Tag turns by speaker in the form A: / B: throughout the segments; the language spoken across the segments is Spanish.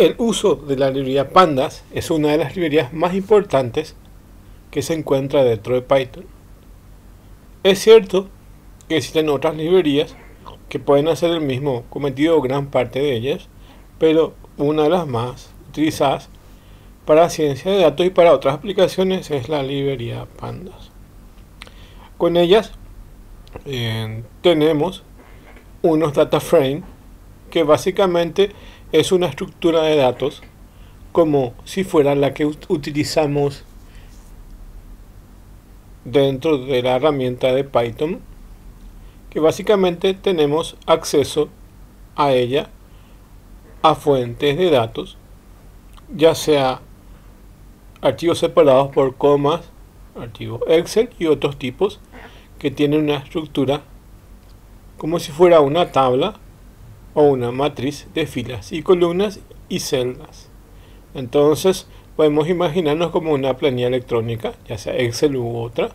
A: El uso de la librería Pandas es una de las librerías más importantes que se encuentra dentro de Python. Es cierto que existen otras librerías que pueden hacer el mismo cometido gran parte de ellas, pero una de las más utilizadas para ciencia de datos y para otras aplicaciones es la librería Pandas. Con ellas eh, tenemos unos data frame que básicamente es una estructura de datos como si fuera la que utilizamos dentro de la herramienta de Python que básicamente tenemos acceso a ella a fuentes de datos ya sea archivos separados por comas archivos Excel y otros tipos que tienen una estructura como si fuera una tabla una matriz de filas y columnas y celdas. Entonces podemos imaginarnos como una planilla electrónica, ya sea Excel u otra,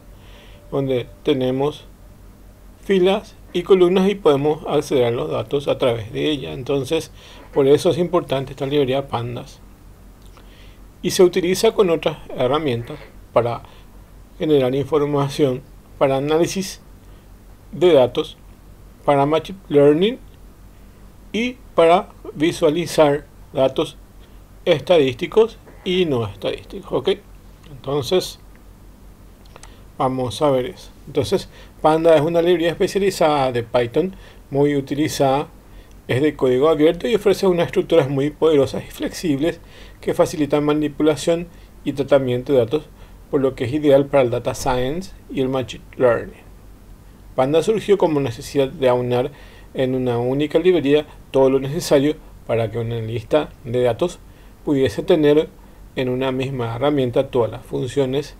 A: donde tenemos filas y columnas y podemos acceder a los datos a través de ella. Entonces, por eso es importante esta librería Pandas. Y se utiliza con otras herramientas para generar información, para análisis de datos, para Machine Learning y para visualizar datos estadísticos y no estadísticos. ¿Ok? Entonces, vamos a ver eso. Entonces, Panda es una librería especializada de Python, muy utilizada, es de código abierto y ofrece unas estructuras muy poderosas y flexibles que facilitan manipulación y tratamiento de datos, por lo que es ideal para el data science y el machine learning. Panda surgió como necesidad de aunar en una única librería todo lo necesario para que un analista de datos pudiese tener en una misma herramienta todas las funciones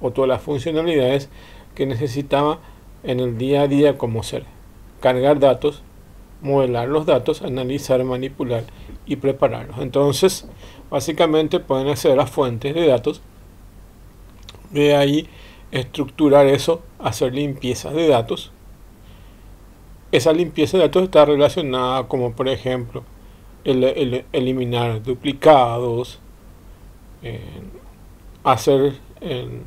A: o todas las funcionalidades que necesitaba en el día a día como ser cargar datos, modelar los datos, analizar, manipular y prepararlos. Entonces, básicamente pueden acceder a fuentes de datos, de ahí estructurar eso, hacer limpiezas de datos esa limpieza de datos está relacionada como por ejemplo el, eliminar duplicados, hacer en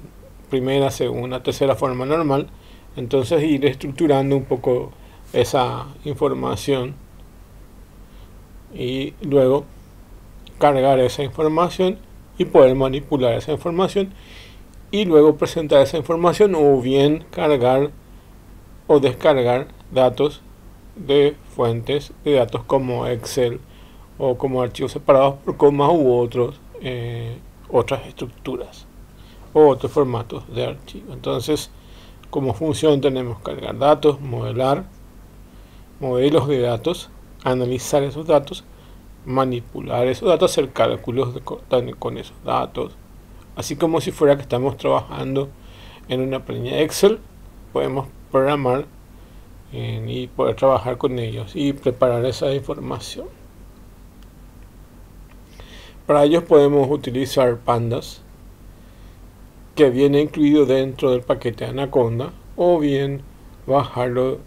A: primera, segunda, tercera forma normal, entonces ir estructurando un poco esa información y luego cargar esa información y poder manipular esa información y luego presentar esa información o bien cargar o descargar datos de fuentes de datos como Excel o como archivos separados por comas u otros eh, otras estructuras o otros formatos de archivo. Entonces como función tenemos cargar datos modelar modelos de datos analizar esos datos manipular esos datos hacer cálculos con esos datos. Así como si fuera que estamos trabajando en una planilla Excel podemos programar y poder trabajar con ellos y preparar esa información. Para ellos podemos utilizar pandas que viene incluido dentro del paquete Anaconda o bien bajarlo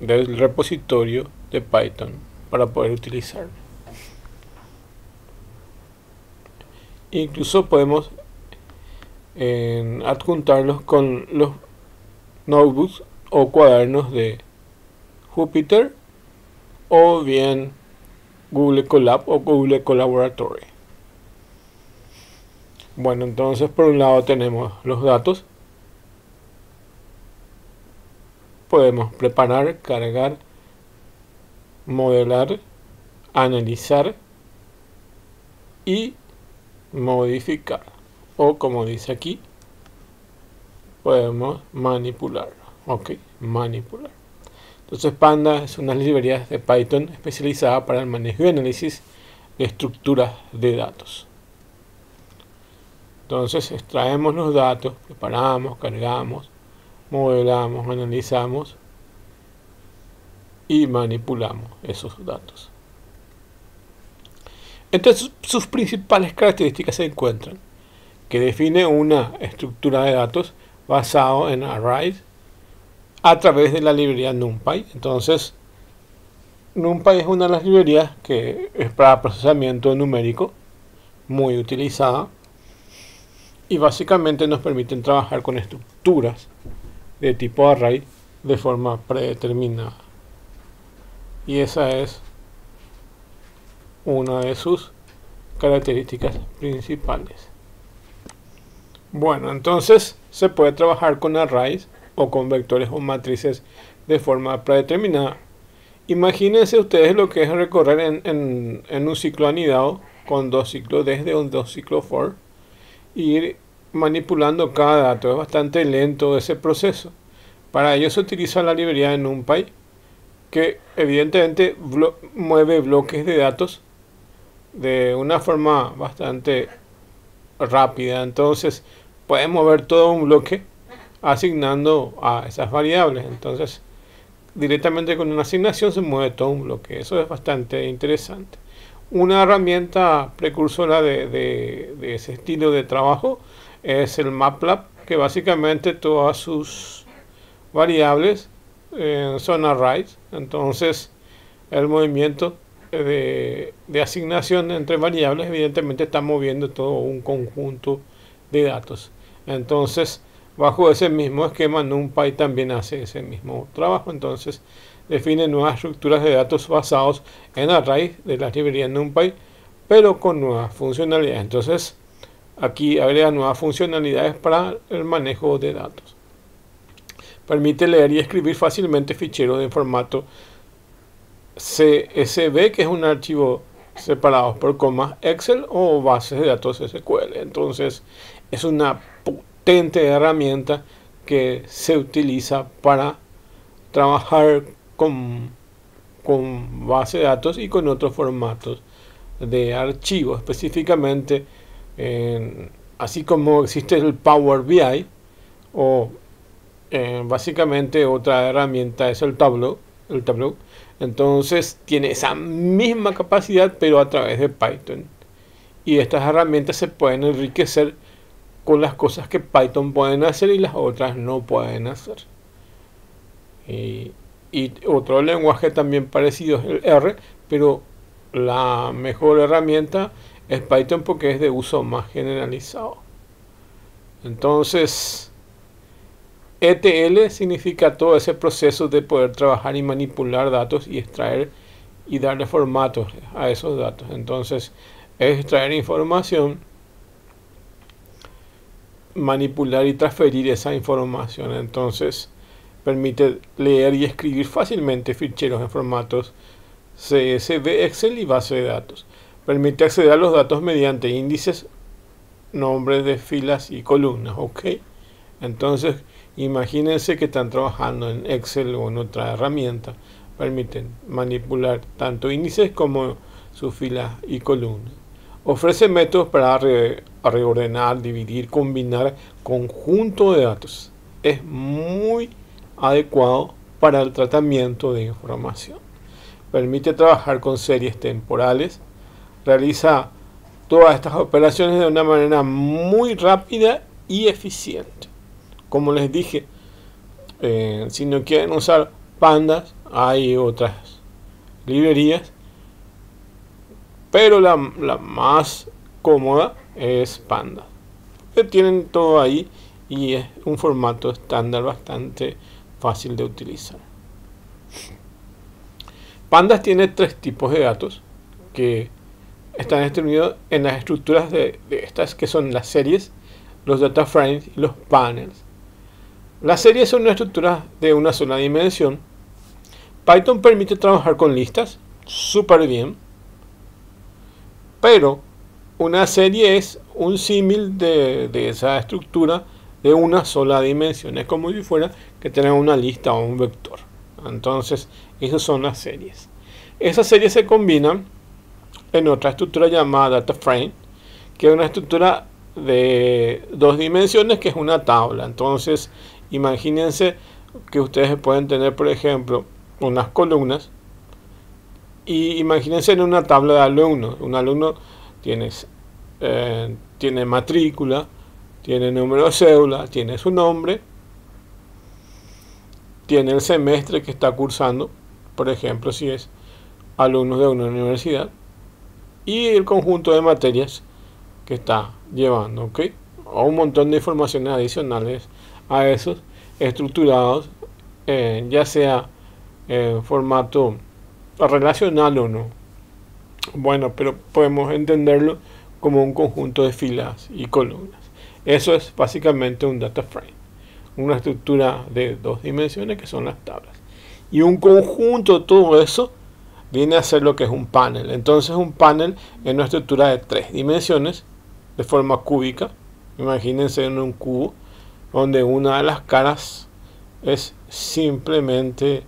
A: del repositorio de Python para poder utilizarlo. Incluso podemos adjuntarlos con los notebooks o cuadernos de Jupyter o bien Google Colab o Google Collaboratory. Bueno, entonces por un lado tenemos los datos. Podemos preparar, cargar, modelar, analizar y modificar. O como dice aquí, podemos manipular ok manipular. Entonces Panda es una librería de Python especializada para el manejo y análisis de estructuras de datos. Entonces extraemos los datos preparamos cargamos modelamos analizamos y manipulamos esos datos. Entonces sus principales características se encuentran que define una estructura de datos basado en arrays a través de la librería NumPy. Entonces, NumPy es una de las librerías que es para procesamiento numérico, muy utilizada, y básicamente nos permiten trabajar con estructuras de tipo array de forma predeterminada. Y esa es una de sus características principales. Bueno, entonces se puede trabajar con arrays o con vectores o matrices de forma predeterminada. Imagínense ustedes lo que es recorrer en, un ciclo anidado con dos ciclos desde un dos ciclos for y ir manipulando cada dato. Es bastante lento ese proceso. Para ello se utiliza la librería de NumPy que evidentemente mueve bloques de datos de una forma bastante rápida. Entonces puede mover todo un bloque asignando a esas variables. Entonces directamente con una asignación se mueve todo un bloque. Eso es bastante interesante. Una herramienta precursora de, ese estilo de trabajo es el MATLAB, que básicamente todas sus variables eh, son arrays. Entonces el movimiento de, de, asignación entre variables evidentemente está moviendo todo un conjunto de datos. Entonces Bajo ese mismo esquema, NumPy también hace ese mismo trabajo. Entonces, define nuevas estructuras de datos basados en arrays de la librería NumPy, pero con nuevas funcionalidades. Entonces, aquí agrega nuevas funcionalidades para el manejo de datos. Permite leer y escribir fácilmente ficheros de formato CSV, que es un archivo separado por comas Excel o bases de datos SQL. Entonces, es una potente herramienta que se utiliza para trabajar con, con base de datos y con otros formatos de archivos específicamente así como existe el Power BI o eh, básicamente otra herramienta es el Tableau el Tableau. Entonces tiene esa misma capacidad pero a través de Python. Y estas herramientas se pueden enriquecer con las cosas que Python pueden hacer y las otras no pueden hacer. Y, otro lenguaje también parecido es el R, pero la mejor herramienta es Python porque es de uso más generalizado. Entonces, ETL significa todo ese proceso de poder trabajar y manipular datos y extraer y darle formatos a esos datos. Entonces, es extraer información manipular y transferir esa información. Entonces permite leer y escribir fácilmente ficheros en formatos CSV, Excel y base de datos. Permite acceder a los datos mediante índices, nombres de filas y columnas. ¿ok? Entonces imagínense que están trabajando en Excel o en otra herramienta. Permiten manipular tanto índices como sus filas y columnas. Ofrece métodos para reordenar, dividir, combinar conjunto de datos. Es muy adecuado para el tratamiento de información. Permite trabajar con series temporales. Realiza todas estas operaciones de una manera muy rápida y eficiente. Como les dije, eh, si no quieren usar pandas, hay otras librerías pero la, más cómoda es Panda. Que tienen todo ahí y es un formato estándar bastante fácil de utilizar. Pandas tiene tres tipos de datos que están distribuidos en las estructuras de, estas que son las series, los data frames y los panels. Las series son una estructura de una sola dimensión. Python permite trabajar con listas súper bien pero una serie es un símil de, esa estructura de una sola dimensión. Es como si fuera que tenemos una lista o un vector. Entonces, esas son las series. Esas series se combinan en otra estructura llamada data frame, que es una estructura de dos dimensiones que es una tabla. Entonces, imagínense que ustedes pueden tener, por ejemplo, unas columnas y imagínense en una tabla de alumnos. Un alumno tiene, eh, tiene matrícula, tiene número de cédula, tiene su nombre, tiene el semestre que está cursando, por ejemplo, si es alumnos de una universidad y el conjunto de materias que está llevando, ¿ok? O un montón de informaciones adicionales a esos estructurados, eh, ya sea en formato relacional o no. Bueno, pero podemos entenderlo como un conjunto de filas y columnas. Eso es básicamente un data frame, una estructura de dos dimensiones que son las tablas. Y un conjunto de todo eso viene a ser lo que es un panel. Entonces un panel es una estructura de tres dimensiones de forma cúbica. Imagínense en un cubo donde una de las caras es simplemente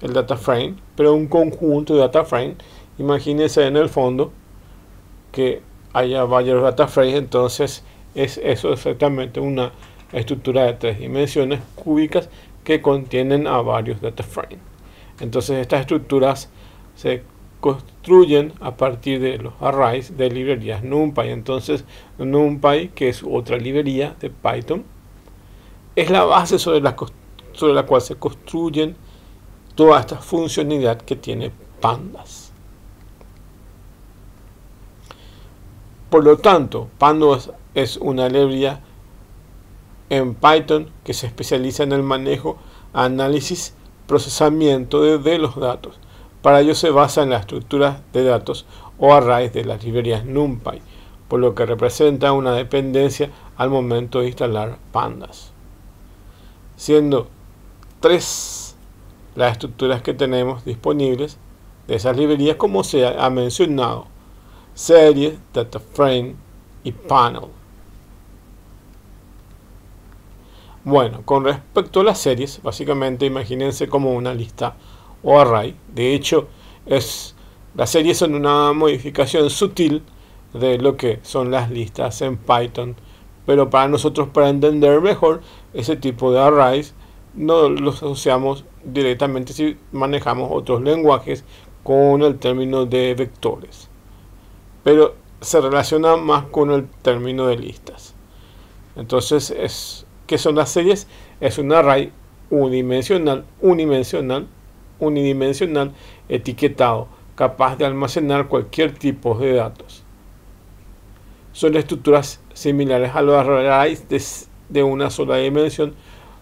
A: el data frame, pero un conjunto de data frame. Imagínense en el fondo que haya varios data frames, entonces es eso exactamente una estructura de tres dimensiones cúbicas que contienen a varios data frames. Entonces estas estructuras se construyen a partir de los arrays de librerías NumPy. Entonces NumPy, que es otra librería de Python, es la base sobre la, sobre la cual se construyen toda esta funcionalidad que tiene Pandas. Por lo tanto, Pandas es una librería en Python que se especializa en el manejo, análisis, procesamiento de los datos para ello se basa en la estructura de datos o arrays de las librerías NumPy, por lo que representa una dependencia al momento de instalar pandas. Siendo tres las estructuras que tenemos disponibles de esas librerías como se ha mencionado, series, data frame y panel. Bueno, con respecto a las series, básicamente imagínense como una lista o array. De hecho, es, las series son una modificación sutil de lo que son las listas en Python. Pero para nosotros, para entender mejor ese tipo de arrays, no los asociamos directamente si manejamos otros lenguajes con el término de vectores. Pero se relaciona más con el término de listas. Entonces, es, ¿qué son las series? Es un array unidimensional, unidimensional unidimensional etiquetado, capaz de almacenar cualquier tipo de datos. Son estructuras similares a los arrays de, de una sola dimensión,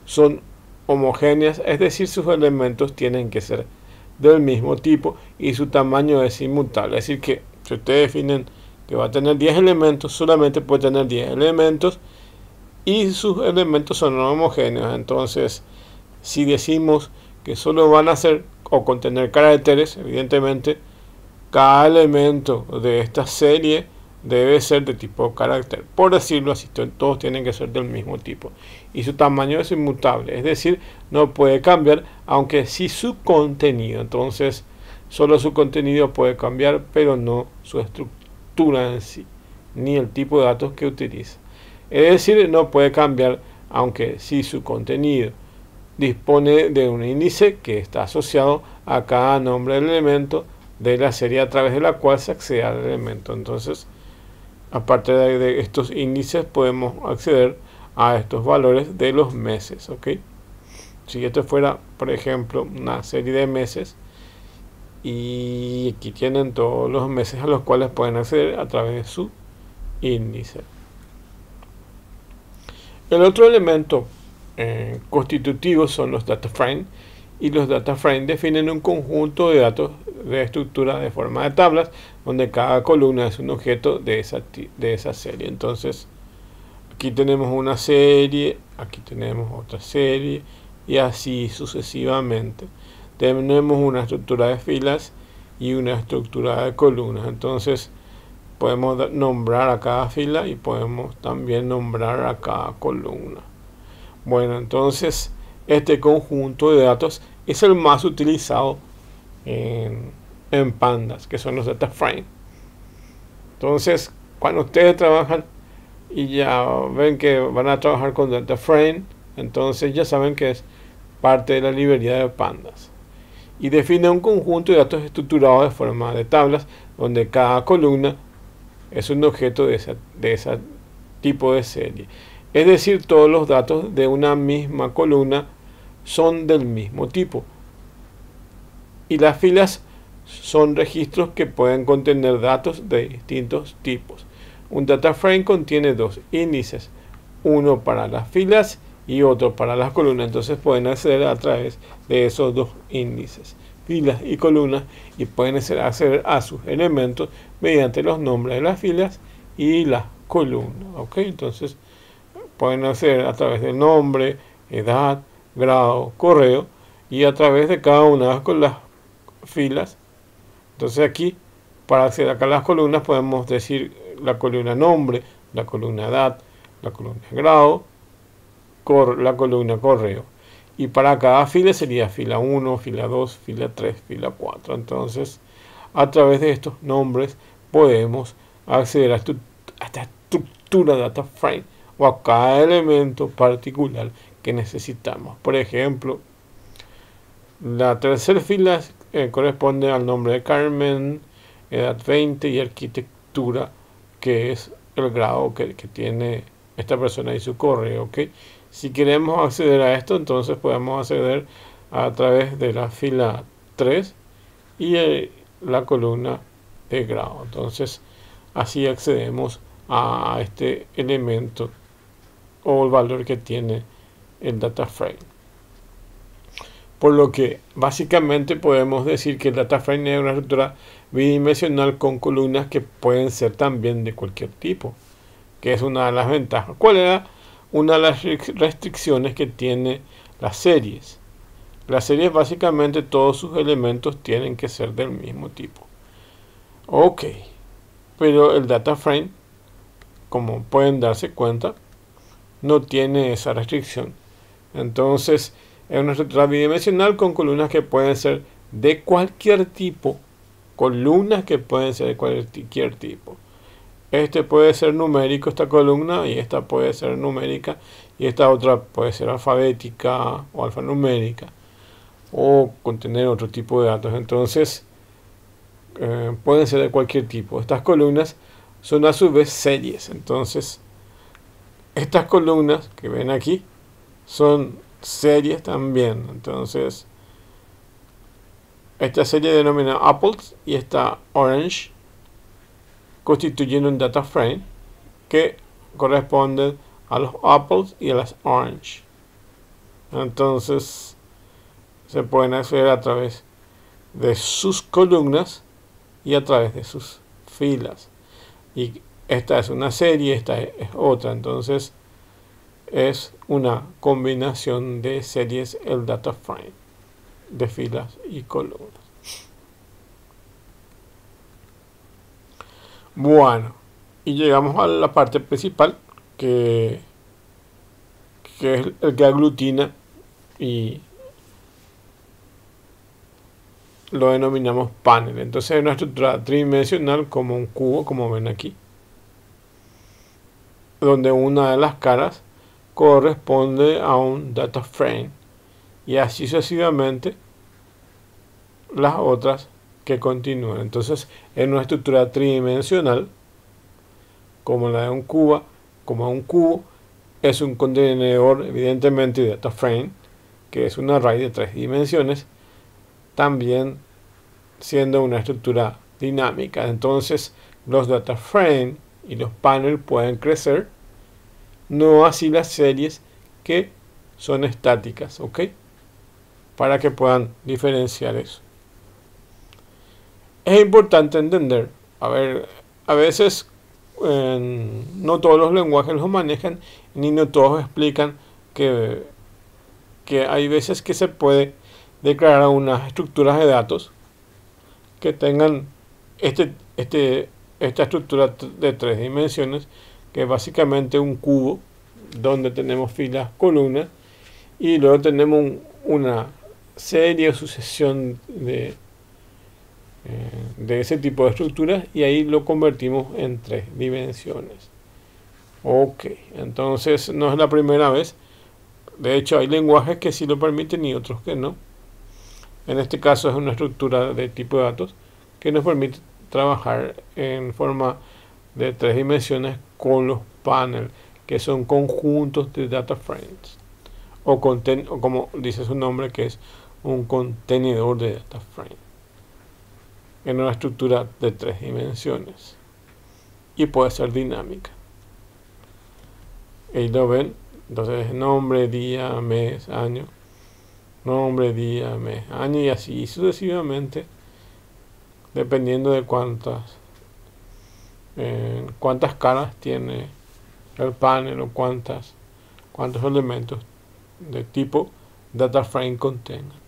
A: son homogéneas, es decir, sus elementos tienen que ser del mismo tipo y su tamaño es inmutable. Es decir, que si ustedes definen que va a tener 10 elementos, solamente puede tener 10 elementos y sus elementos son homogéneos. Entonces, si decimos que solo van a ser o contener caracteres, evidentemente, cada elemento de esta serie debe ser de tipo carácter. Por decirlo así, todos tienen que ser del mismo tipo. Y su tamaño es inmutable, es decir, no puede cambiar, aunque sí su contenido. Entonces, solo su contenido puede cambiar, pero no su estructura en sí, ni el tipo de datos que utiliza. Es decir, no puede cambiar, aunque sí su contenido dispone de un índice que está asociado a cada nombre del elemento de la serie a través de la cual se accede al elemento. Entonces, aparte de, estos índices, podemos acceder a estos valores de los meses. ¿ok? Si esto fuera, por ejemplo, una serie de meses, y aquí tienen todos los meses a los cuales pueden acceder a través de su índice. El otro elemento eh, constitutivos son los data frames y los data frames definen un conjunto de datos de estructura de forma de tablas donde cada columna es un objeto de esa, de esa serie. Entonces aquí tenemos una serie aquí tenemos otra serie y así sucesivamente. Tenemos una estructura de filas y una estructura de columnas. Entonces podemos nombrar a cada fila y podemos también nombrar a cada columna. Bueno, entonces este conjunto de datos es el más utilizado en, pandas, que son los data frame. Entonces, cuando ustedes trabajan y ya ven que van a trabajar con data frame, entonces ya saben que es parte de la librería de pandas. Y define un conjunto de datos estructurados de forma de tablas, donde cada columna es un objeto de ese de esa tipo de serie. Es decir, todos los datos de una misma columna son del mismo tipo. Y las filas son registros que pueden contener datos de distintos tipos. Un data frame contiene dos índices, uno para las filas y otro para las columnas. Entonces pueden acceder a través de esos dos índices, filas y columnas, y pueden acceder a sus elementos mediante los nombres de las filas y las columnas. ¿ok? Entonces pueden acceder a través del nombre, edad, grado, correo y a través de cada una de las filas. Entonces aquí, para acceder a las columnas, podemos decir la columna nombre, la columna edad, la columna grado, la columna correo. Y para cada fila sería fila 1, fila 2, fila 3, fila 4. Entonces, a través de estos nombres podemos acceder a, esta estructura data frame o a cada elemento particular que necesitamos. Por ejemplo, la tercera fila eh, corresponde al nombre de Carmen, edad 20 y arquitectura, que es el grado que, tiene esta persona y su correo. ¿okay? Si queremos acceder a esto, entonces podemos acceder a través de la fila 3 y eh, la columna de grado. Entonces, así accedemos a este elemento o el valor que tiene el data frame. Por lo que básicamente podemos decir que el data frame es una estructura bidimensional con columnas que pueden ser también de cualquier tipo, que es una de las ventajas. ¿Cuál era una de las restricciones que tiene las series. Las series básicamente todos sus elementos tienen que ser del mismo tipo. Ok, pero el data frame, como pueden darse cuenta, no tiene esa restricción. Entonces, es una estructura bidimensional con columnas que pueden ser de cualquier tipo. Columnas que pueden ser de cualquier tipo. Este puede ser numérico, esta columna, y esta puede ser numérica, y esta otra puede ser alfabética o alfanumérica, o contener otro tipo de datos. Entonces, eh, pueden ser de cualquier tipo. Estas columnas son a su vez series. Entonces, estas columnas que ven aquí son series también. Entonces, esta serie denomina apples y esta orange constituyendo un data frame que corresponde a los apples y a las orange. Entonces se pueden acceder a través de sus columnas y a través de sus filas. Y esta es una serie, esta es otra. Entonces es una combinación de series el data frame de filas y columnas. Bueno, y llegamos a la parte principal, que, es el que aglutina y lo denominamos panel. Entonces es una estructura tridimensional como un cubo, como ven aquí, donde una de las caras corresponde a un data frame y así sucesivamente las otras que continúan. Entonces, en una estructura tridimensional, como la de un cubo, como un cubo, es un contenedor, evidentemente, de data frame, que es un array de tres dimensiones, también siendo una estructura dinámica. Entonces, los data frame y los panels pueden crecer, no así las series que son estáticas, ¿ok? Para que puedan diferenciar eso es importante entender, a ver, a veces no todos los lenguajes los manejan ni no todos explican que, que hay veces que se puede declarar unas estructuras de datos que tengan este, este, esta estructura de tres dimensiones, que es básicamente un cubo donde tenemos filas, columnas, y luego tenemos una serie o sucesión de de ese tipo de estructuras y ahí lo convertimos en tres dimensiones. Ok, entonces no es la primera vez. De hecho, hay lenguajes que sí lo permiten y otros que no. En este caso es una estructura de tipo de datos que nos permite trabajar en forma de tres dimensiones con los paneles, que son conjuntos de data frames. O, o como dice su nombre, que es un contenedor de data frame. en una estructura de tres dimensiones y puede ser dinámica. Ahí lo ven, entonces nombre, día, mes, año, nombre, día, mes, año y así sucesivamente, dependiendo de cuántas eh, cuántas caras tiene el panel o cuántas cuántos elementos de tipo data frame contengan.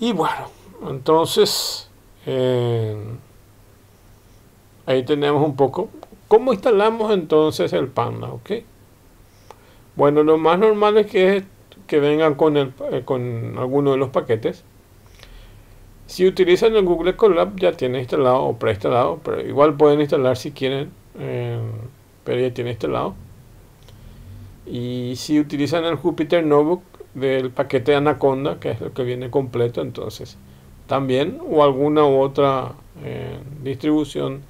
A: Y bueno, entonces eh, ahí tenemos un poco cómo instalamos entonces el Panda, ¿ok? Bueno, lo más normal es que, que vengan con, el, eh, con alguno de los paquetes. Si utilizan el Google Colab ya tiene instalado o preinstalado, pero igual pueden instalar si quieren, eh, pero ya tiene instalado. Y si utilizan el Jupyter Notebook del paquete Anaconda, que es el que viene completo, entonces también, o alguna u otra eh, distribución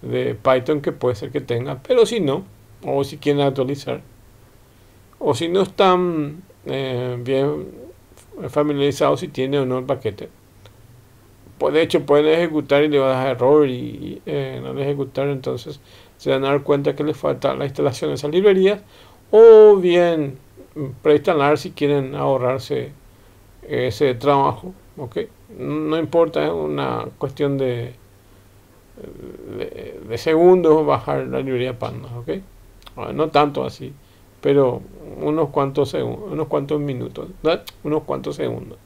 A: de Python que puede ser que tenga, pero si no, o si quieren actualizar, o si no están eh, bien familiarizados si tiene o no el paquete. Pues de hecho pueden ejecutar y le va a dar error y eh, no ejecutar, entonces se van a dar cuenta que les falta la instalación de esas librerías o bien preinstalar si quieren ahorrarse ese trabajo, ¿ok? No importa, es una cuestión de, de, segundos bajar la librería Panda, ¿ok? No tanto así, pero unos cuantos unos cuantos minutos, unos cuantos segundos.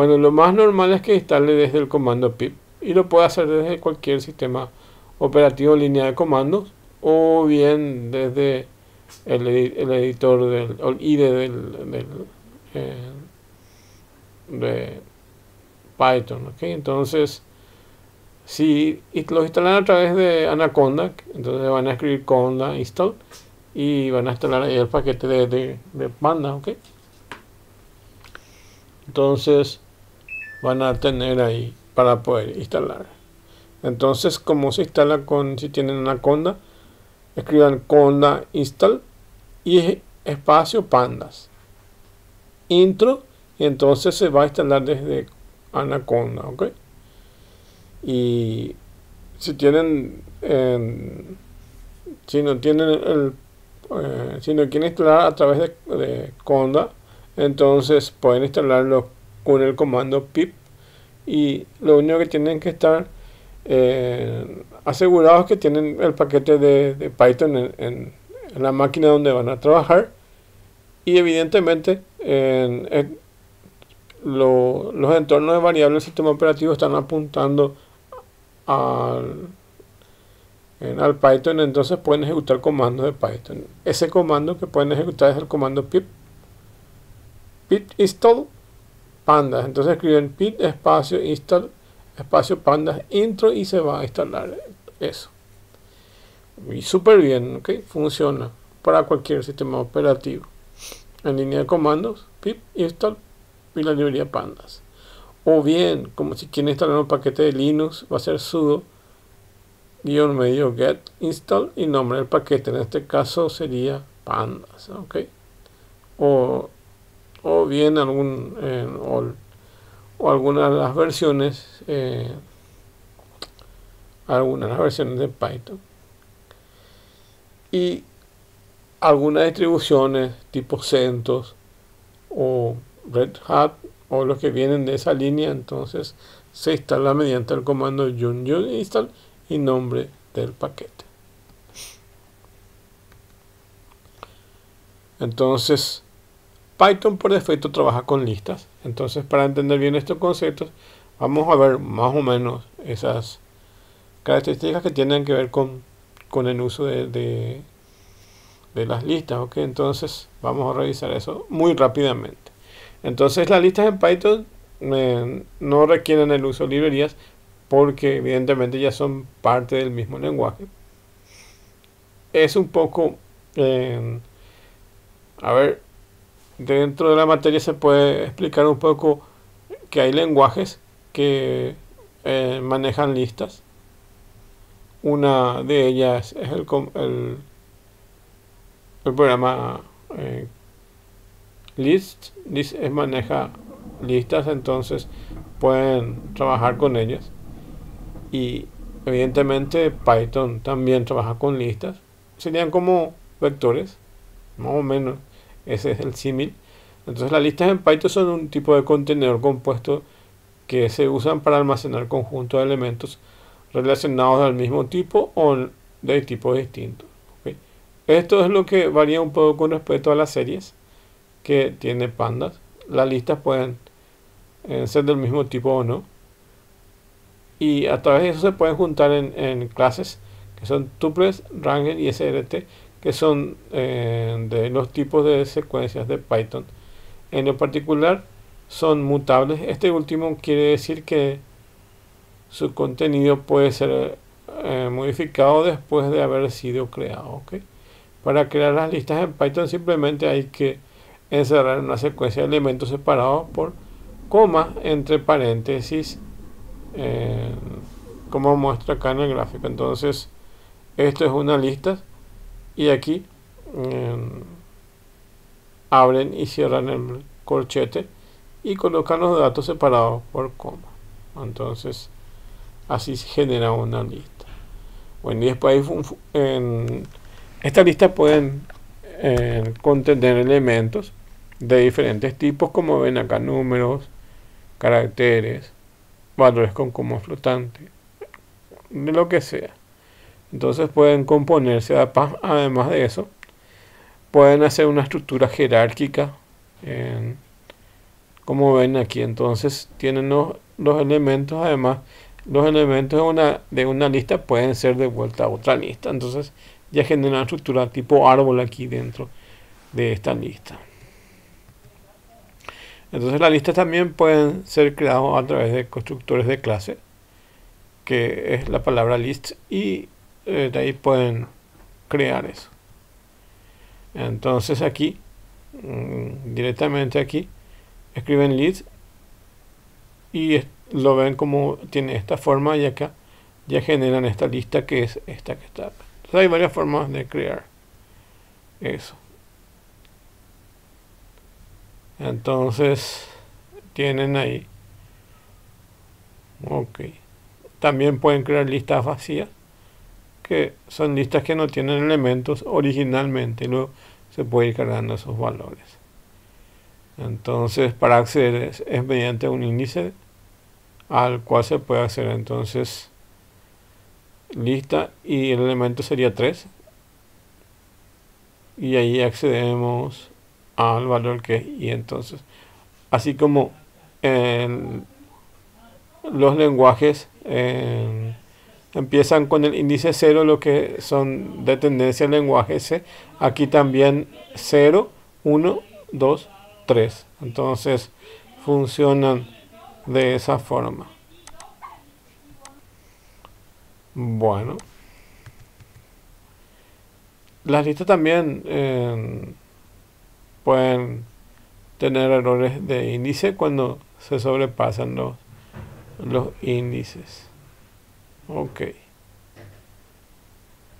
A: Bueno, lo más normal es que instale desde el comando pip y lo puede hacer desde cualquier sistema operativo línea de comandos o bien desde el, editor del el IDE del, eh, de Python. ¿okay? Entonces, si los instalan a través de Anaconda, entonces van a escribir conda install y van a instalar el paquete de, de, Panda. ¿okay? Entonces, van a tener ahí para poder instalar. Entonces, como se instala con si tienen Anaconda, escriban conda install y espacio pandas intro y entonces se va a instalar desde anaconda ok y si tienen si no tienen el eh, si no quieren instalar a través de, conda entonces pueden instalarlo con el comando pip y lo único que tienen que estar eh, asegurados que tienen el paquete de, Python en, la máquina donde van a trabajar. Y evidentemente en, los entornos de variables del sistema operativo están apuntando al, al Python. Entonces pueden ejecutar comandos de Python. Ese comando que pueden ejecutar es el comando pip pip install pandas entonces escriben pip espacio install espacio pandas intro y se va a instalar eso. Y súper bien, ¿ok? Funciona para cualquier sistema operativo. En línea de comandos, pip install y la librería pandas. O bien, como si quieren instalar un paquete de Linux, va a ser sudo guion medio get install y nombre del paquete. En este caso sería pandas, ¿ok? O, o bien algún eh, o algunas de las versiones, eh, algunas de las versiones de Python. Y algunas distribuciones tipo CentOS o Red Hat o los que vienen de esa línea, entonces se instala mediante el comando yum yum install y nombre del paquete. Entonces, Python por defecto trabaja con listas. Entonces, para entender bien estos conceptos, vamos a ver más o menos esas características que tienen que ver con, el uso de, de, las listas. ¿ok? Entonces, vamos a revisar eso muy rápidamente. Entonces, las listas en Python eh, no requieren el uso de librerías porque evidentemente ya son parte del mismo lenguaje. Es un poco... Eh, a ver, dentro de la materia se puede explicar un poco que hay lenguajes que eh, manejan listas. Una de ellas es el, el, programa eh, List. List maneja listas, entonces pueden trabajar con ellas. Y evidentemente Python también trabaja con listas. Serían como vectores, más o menos. Ese es el símil. Entonces las listas en Python son un tipo de contenedor compuesto que se usan para almacenar conjuntos de elementos relacionados del mismo tipo o de tipo distinto. Esto es lo que varía un poco con respecto a las series que tiene pandas. Las listas pueden eh, ser del mismo tipo o no. Y a través de eso se pueden juntar en, clases que son tuples, Wrangler y SRT, que son eh, de los tipos de secuencias de Python. En lo particular son mutables. Este último quiere decir que su contenido puede ser eh, modificado después de haber sido creado. Para crear las listas en Python simplemente hay que encerrar una secuencia de elementos separados por coma entre paréntesis eh, como muestra acá en el gráfico entonces esto es una lista y aquí em, abren y cierran el corchete y colocan los datos separados por coma entonces así se genera una lista bueno y después en esta lista pueden eh, contener elementos de diferentes tipos, como ven acá, números, caracteres, valores con coma flotante, de lo que sea. Entonces pueden componerse, además de eso, pueden hacer una estructura jerárquica, como ven aquí. Entonces tienen los, elementos, además, los elementos de una, de una lista pueden ser de a otra lista. Entonces ya genera una estructura tipo árbol aquí dentro de esta lista. Entonces las listas también pueden ser creadas a través de constructores de clase, que es la palabra list, y eh, de ahí pueden crear eso. Entonces aquí, mm, directamente aquí, escriben list y lo ven como tiene esta forma y acá ya generan esta lista que es esta que está acá hay varias formas de crear eso. Entonces, tienen ahí. Ok. También pueden crear listas vacías, que son listas que no tienen elementos originalmente, y luego se puede ir cargando esos valores. Entonces, para acceder es mediante un índice al cual se puede acceder. Entonces, lista y el elemento sería 3 y ahí accedemos al valor que es y entonces así como en los lenguajes empiezan con el índice 0 lo que son de tendencia al lenguaje C aquí también 0 1 2 3 entonces funcionan de esa forma bueno. Las listas también eh, pueden tener errores de índice cuando se sobrepasan los, los índices. Ok.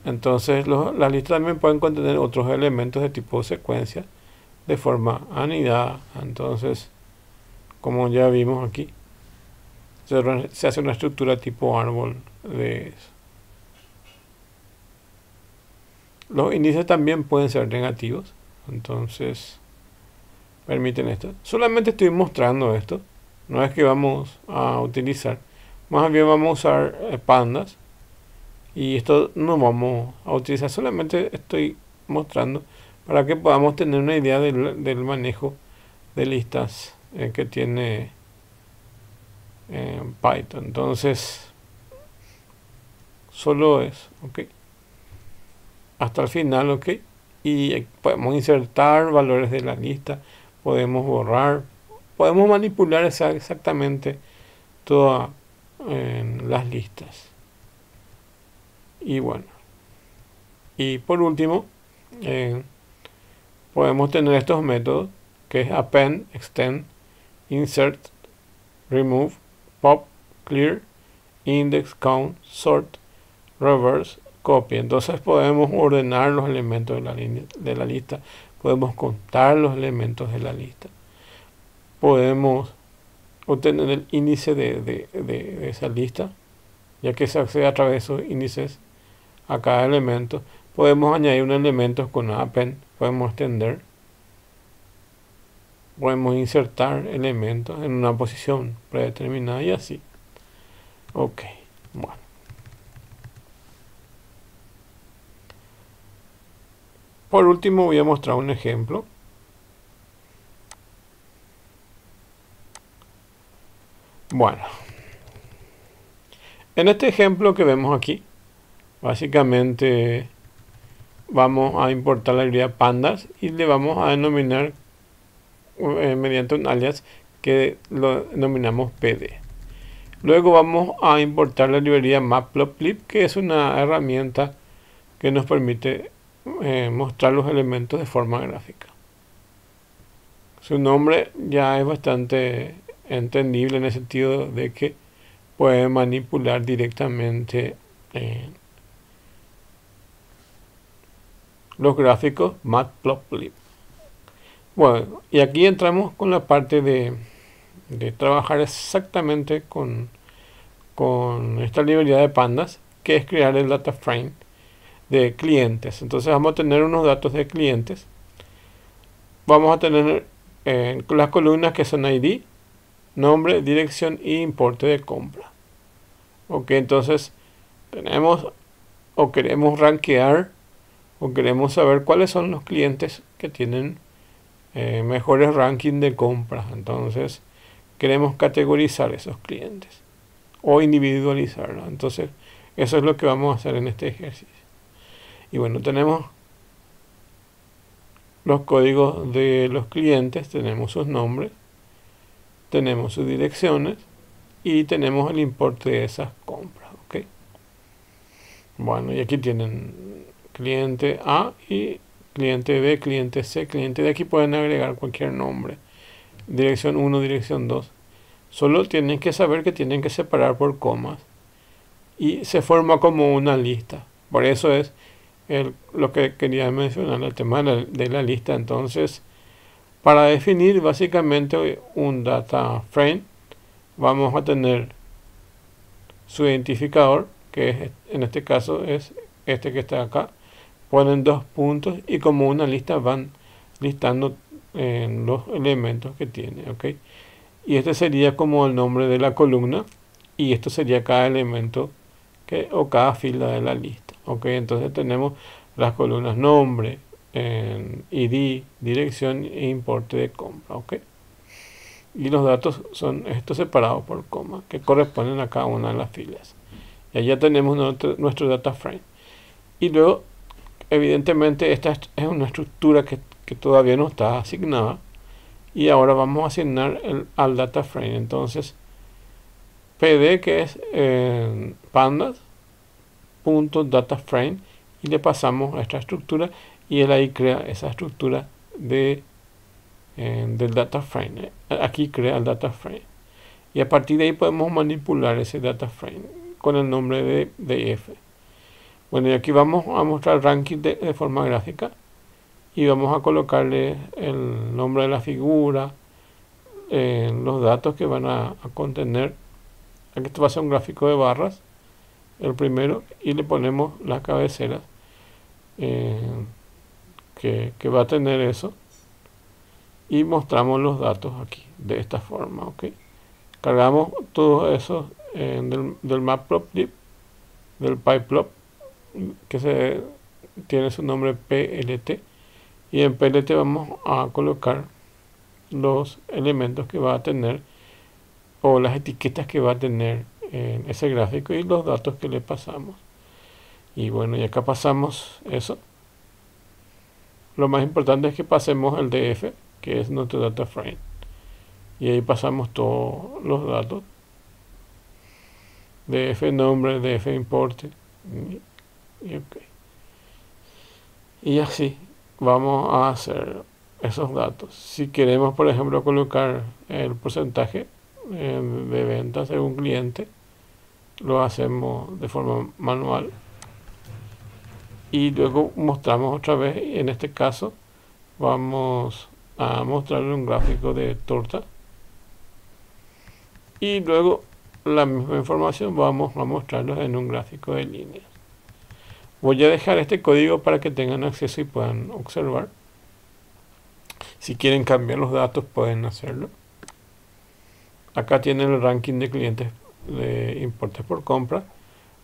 A: Entonces las listas también pueden contener otros elementos de tipo secuencia de forma anidada. Entonces, como ya vimos aquí, se hace una estructura tipo árbol de eso. Los índices también pueden ser negativos, entonces permiten esto. Solamente estoy mostrando esto, no es que vamos a utilizar, más bien vamos a usar eh, pandas y esto no vamos a utilizar, solamente estoy mostrando para que podamos tener una idea del, manejo de listas eh, que tiene eh, Python. Entonces, solo eso, ok. Hasta el final, ok. Y podemos insertar valores de la lista, podemos borrar, podemos manipular exactamente todas las listas. Y bueno, y por último, eh, podemos tener estos métodos que es append, extend, insert, remove, pop, clear, index, count, sort, reverse, copy. Entonces podemos ordenar los elementos de la, de la lista, podemos contar los elementos de la lista, podemos obtener el índice de, esa lista, ya que se accede a través de esos índices a cada elemento. Podemos añadir un elemento con append, podemos extender, podemos insertar elementos en una posición predeterminada y así. Ok, bueno. Por último voy a mostrar un ejemplo. Bueno, en este ejemplo que vemos aquí, básicamente vamos a importar la librería pandas y le vamos a denominar eh, mediante un alias que lo denominamos pd. Luego vamos a importar la librería matplotlib que es una herramienta que nos permite eh, mostrar los elementos de forma gráfica. Su nombre ya es bastante entendible en el sentido de que puede manipular directamente eh, los gráficos matplotlib. Bueno, y aquí entramos con la parte de, trabajar exactamente con, con esta librería de pandas, que es crear el data frame de clientes. Entonces vamos a tener unos datos de clientes. Vamos a tener eh, las columnas que son ID, nombre, dirección y importe de compra. Ok, entonces tenemos o queremos rankear o queremos saber cuáles son los clientes que tienen eh, mejores rankings de compra. Entonces queremos categorizar esos clientes o individualizarlos. Entonces eso es lo que vamos a hacer en este ejercicio. Y bueno, tenemos los códigos de los clientes, tenemos sus nombres, tenemos sus direcciones y tenemos el importe de esas compras. ¿ok? Bueno, y aquí tienen cliente A y cliente B, cliente C, cliente de aquí pueden agregar cualquier nombre. Dirección 1, dirección 2. Solo tienen que saber que tienen que separar por comas y se forma como una lista. Por eso es lo que quería mencionar, el tema de la lista. Entonces, para definir básicamente un data frame, vamos a tener su identificador, que en este caso es este que está acá. Ponen dos puntos y como una lista van listando en los elementos que tiene. Y este sería como el nombre de la columna y esto sería cada elemento que, o cada fila de la lista. ¿ok? Entonces tenemos las columnas nombre, en ID, dirección e importe de compra, ¿ok? Y los datos son estos separados por coma, que corresponden a cada una de las filas. Y allá tenemos nuestro, data frame. Y luego, evidentemente, esta es una estructura que, todavía no está asignada. Y ahora vamos a asignar al data frame. Entonces, pd, que es eh, frame y le pasamos a esta estructura y él ahí crea esa estructura de, eh, del data frame. Aquí crea el data frame. Y a partir de ahí podemos manipular ese data frame con el nombre de, de f. Bueno, y aquí vamos a mostrar ranking de, forma gráfica y vamos a colocarle el nombre de la figura, eh, los datos que van a, contener. Aquí esto va a ser un gráfico de barras, el primero, y le ponemos las cabeceras. Eh, que, va a tener eso. Y mostramos los datos aquí de esta forma ok cargamos todo eso del, del matplotlib del pyplot que se tiene su nombre plt y en plt vamos a colocar los elementos que va a tener o las etiquetas que va a tener en ese gráfico y los datos que le pasamos. Y bueno y acá pasamos eso lo más importante es que pasemos el DF, que es nuestro data frame. Y ahí pasamos todos los datos. DF nombre, DF importe. Y, y así vamos a hacer esos datos. Si queremos, por ejemplo, colocar el porcentaje eh, de ventas según cliente, lo hacemos de forma manual y luego mostramos otra vez en este caso vamos a mostrarle un gráfico de torta y luego la misma información vamos a mostrarlos en un gráfico de líneas. Voy a dejar este código para que tengan acceso y puedan observar. Si quieren cambiar los datos pueden hacerlo. Acá tienen el ranking de clientes de importes por compra.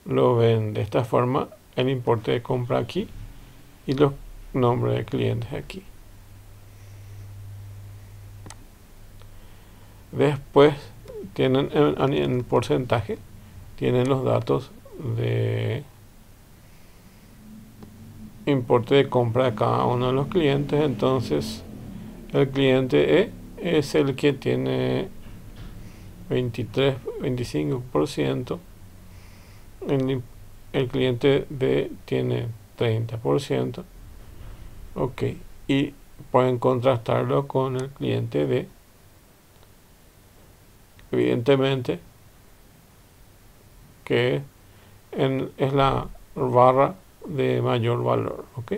A: Lo ven de esta forma, el importe de compra aquí y los nombres de clientes aquí. Después tienen en, porcentaje, tienen los datos de importe de compra de cada uno de los clientes. Entonces, el cliente E es el que tiene 23, 25%. El, el cliente B tiene 30%. Ok. Y pueden contrastarlo con el cliente D evidentemente que es la barra de mayor valor ¿ok?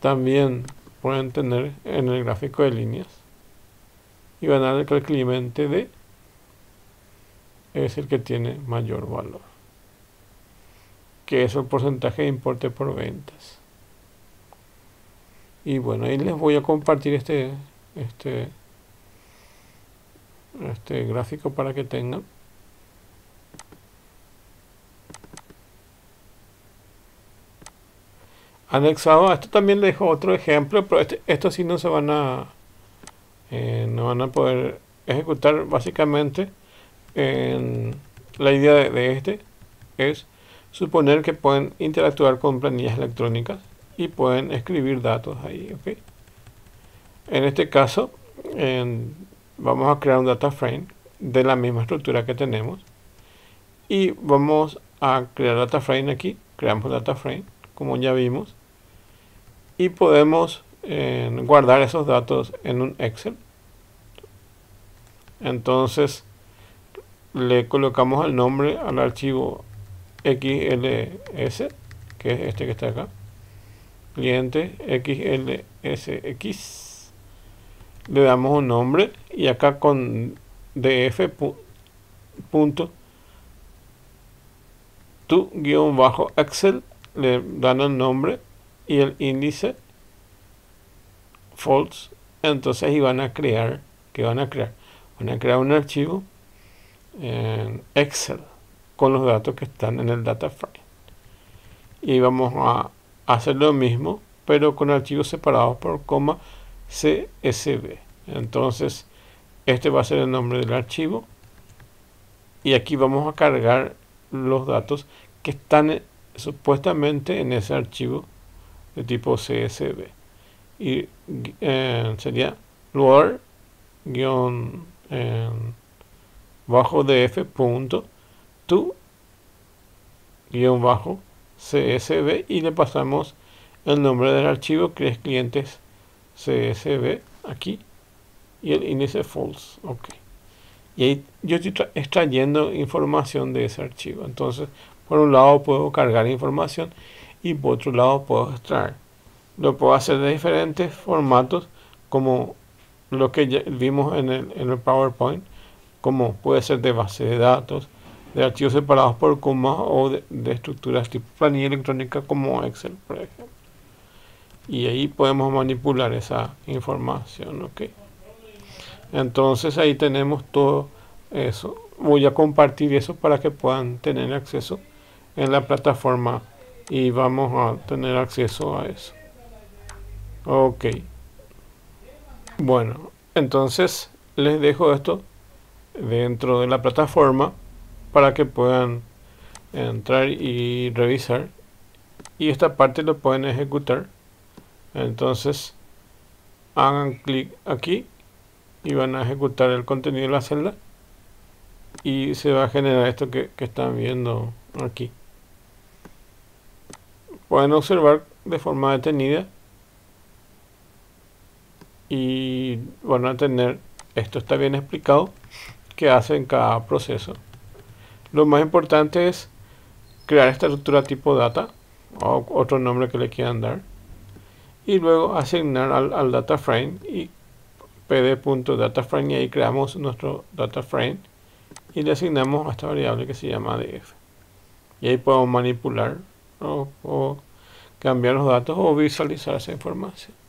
A: también pueden tener en el gráfico de líneas y van a ver que el cliente D es el que tiene mayor valor que es el porcentaje de importe por ventas y bueno ahí les voy a compartir este este, este gráfico para que tengan. Anexado a esto también le dejo otro ejemplo, pero este, estos sí no se van a eh, no van a poder ejecutar básicamente la idea de, este es suponer que pueden interactuar con planillas electrónicas y pueden escribir datos ahí, ¿ok? En este caso, vamos a crear un data frame de la misma estructura que tenemos y vamos a crear data frame aquí, creamos data frame como ya vimos y podemos guardar esos datos en un Excel. Entonces le colocamos el nombre al archivo XLS, que es este que está acá, cliente XLSX le damos un nombre y acá con df punto tu guion bajo excel le dan el nombre y el índice false. Entonces ahí van a crear que van a crear van a crear un archivo en excel con los datos que están en el data frame y vamos a hacer lo mismo pero con archivos separados por coma CSV. Entonces, este va a ser el nombre del archivo. Y aquí vamos a cargar los datos que están supuestamente en ese archivo de tipo CSV. Y eh, sería lower guion eh, bajo df punto to guion bajo csv y le pasamos el nombre del archivo que es clientes CSV aquí y el índice false. Ok. Y ahí yo estoy extrayendo información de ese archivo. Entonces, por un lado puedo cargar información y por otro lado puedo extraer. Lo puedo hacer de diferentes formatos como lo que ya vimos en el, en el PowerPoint, como puede ser de base de datos, de archivos separados por comas o de, de estructuras tipo planilla electrónica como Excel, por ejemplo. Y ahí podemos manipular esa información ok entonces ahí tenemos todo eso. Voy a compartir eso para que puedan tener acceso en la plataforma y vamos a tener acceso a eso. Ok. Bueno entonces les dejo esto dentro de la plataforma para que puedan entrar y revisar. Y esta parte lo pueden ejecutar. Entonces hagan clic aquí y van a ejecutar el contenido de la celda. Y se va a generar esto que, están viendo aquí. Pueden observar de forma detenida y van a tener esto está bien explicado que hace en cada proceso. Lo más importante es crear esta estructura tipo data o otro nombre que le quieran dar y luego asignar al, data frame y pd.dataframe y ahí creamos nuestro data frame y le asignamos a esta variable que se llama df y ahí podemos manipular o, o cambiar los datos o visualizar esa información